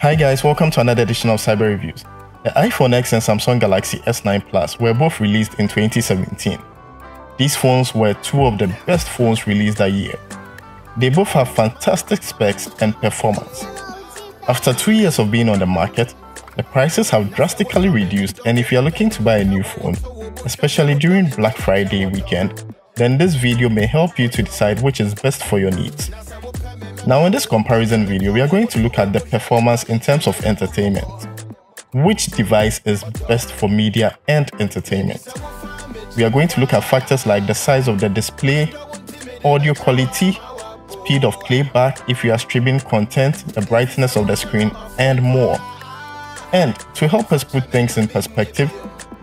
Hi guys, welcome to another edition of Cyber Reviews. The iPhone X and Samsung Galaxy S9 Plus were both released in 2017. These phones were two of the best phones released that year. They both have fantastic specs and performance. After two years of being on the market, the prices have drastically reduced and if you are looking to buy a new phone, especially during Black Friday weekend, then this video may help you to decide which is best for your needs. Now in this comparison video, we are going to look at the performance in terms of entertainment. Which device is best for media and entertainment? We are going to look at factors like the size of the display, audio quality, speed of playback if you are streaming content, the brightness of the screen, and more. And to help us put things in perspective,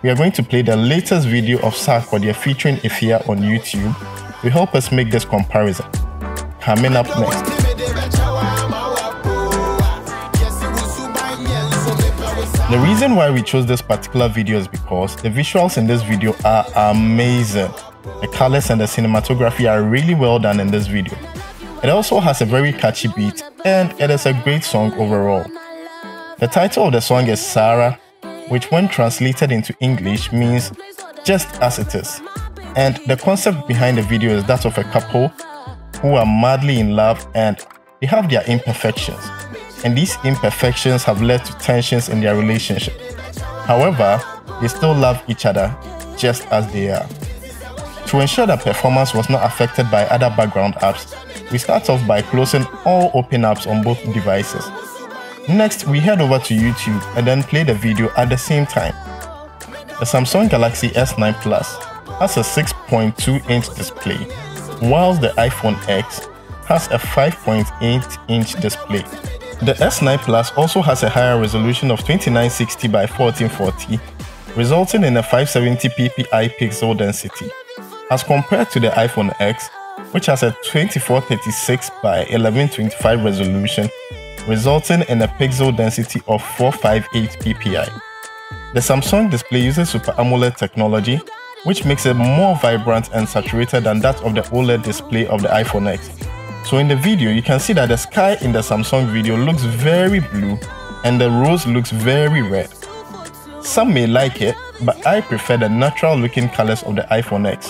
we are going to play the latest video of Sarkodie featuring Efya on YouTube to help us make this comparison. Coming up next. The reason why we chose this particular video is because the visuals in this video are amazing. The colors and the cinematography are really well done in this video. It also has a very catchy beat and it is a great song overall. The title of the song is Saara, which when translated into English means just as it is. And the concept behind the video is that of a couple who are madly in love and they have their imperfections and these imperfections have led to tensions in their relationship. However, they still love each other just as they are. To ensure that performance was not affected by other background apps, we start off by closing all open apps on both devices. Next, we head over to YouTube and then play the video at the same time. The Samsung Galaxy S9 Plus has a 6.2 inch display, whilst the iPhone X has a 5.8 inch display. The S9 Plus also has a higher resolution of 2960 by 1440, resulting in a 570 ppi pixel density, as compared to the iPhone X, which has a 2436 by 1125 resolution, resulting in a pixel density of 458 ppi. The Samsung display uses Super AMOLED technology, which makes it more vibrant and saturated than that of the OLED display of the iPhone X, so in the video, you can see that the sky in the Samsung video looks very blue and the rose looks very red. Some may like it, but I prefer the natural looking colors of the iPhone X.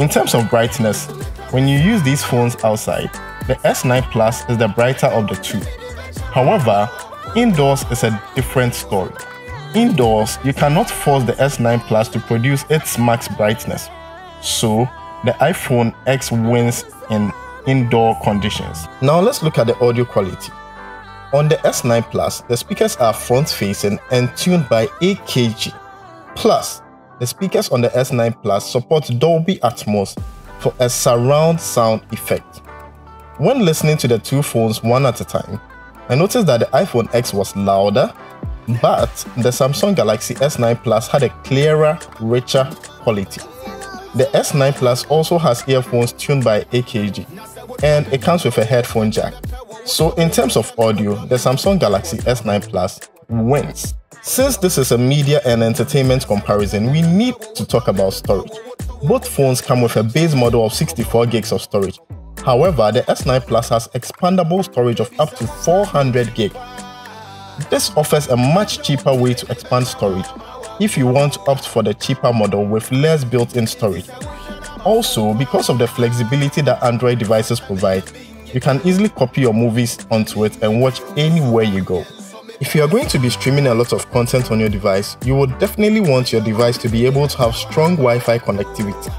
In terms of brightness, when you use these phones outside, the S9 Plus is the brighter of the two. However, indoors is a different story. Indoors, you cannot force the S9 Plus to produce its max brightness. So, the iPhone X wins in indoor conditions. Now let's look at the audio quality. On the S9 Plus, the speakers are front facing and tuned by AKG. Plus, the speakers on the S9 Plus support Dolby Atmos for a surround sound effect. When listening to the two phones one at a time, I noticed that the iPhone X was louder but the Samsung Galaxy S9 Plus had a clearer, richer quality. The S9 Plus also has earphones tuned by AKG, and it comes with a headphone jack. So in terms of audio, the Samsung Galaxy S9 Plus wins. Since this is a media and entertainment comparison, we need to talk about storage. Both phones come with a base model of 64 gigs of storage. However, the S9 Plus has expandable storage of up to 400 gig this offers a much cheaper way to expand storage if you want to opt for the cheaper model with less built-in storage. Also, because of the flexibility that Android devices provide, you can easily copy your movies onto it and watch anywhere you go. If you are going to be streaming a lot of content on your device, you would definitely want your device to be able to have strong Wi-Fi connectivity.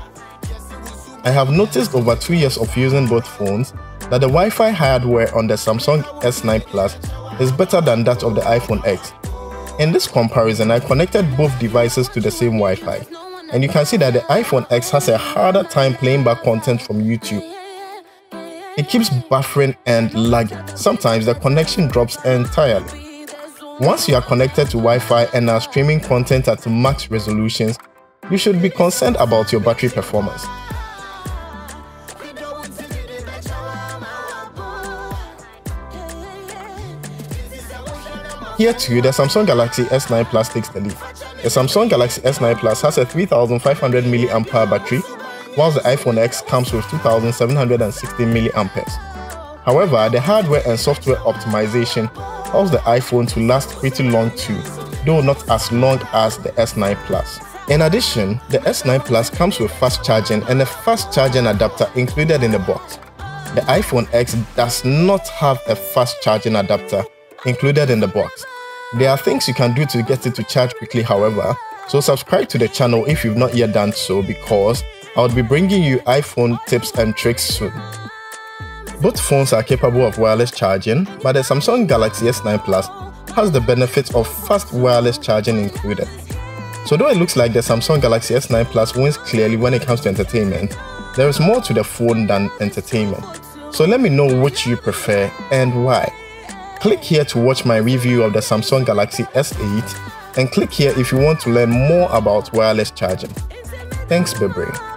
I have noticed over two years of using both phones that the Wi-Fi hardware on the Samsung S9 Plus is better than that of the iPhone X. In this comparison, I connected both devices to the same Wi-Fi, and you can see that the iPhone X has a harder time playing back content from YouTube. It keeps buffering and lagging. Sometimes the connection drops entirely. Once you are connected to Wi-Fi and are streaming content at max resolutions, you should be concerned about your battery performance. Here too, the Samsung Galaxy S9 Plus takes the lead. The Samsung Galaxy S9 Plus has a 3500 mAh battery, whilst the iPhone X comes with 2760 mAh. However, the hardware and software optimization allows the iPhone to last pretty long too, though not as long as the S9 Plus. In addition, the S9 Plus comes with fast charging and a fast charging adapter included in the box. The iPhone X does not have a fast charging adapter included in the box. There are things you can do to get it to charge quickly, however, so subscribe to the channel if you've not yet done so because I'll be bringing you iPhone tips and tricks soon. Both phones are capable of wireless charging, but the Samsung Galaxy S9 Plus has the benefits of fast wireless charging included. So though it looks like the Samsung Galaxy S9 Plus wins clearly when it comes to entertainment, there is more to the phone than entertainment. So let me know which you prefer and why. Click here to watch my review of the Samsung Galaxy S8 and click here if you want to learn more about wireless charging. Thanks, Bebre.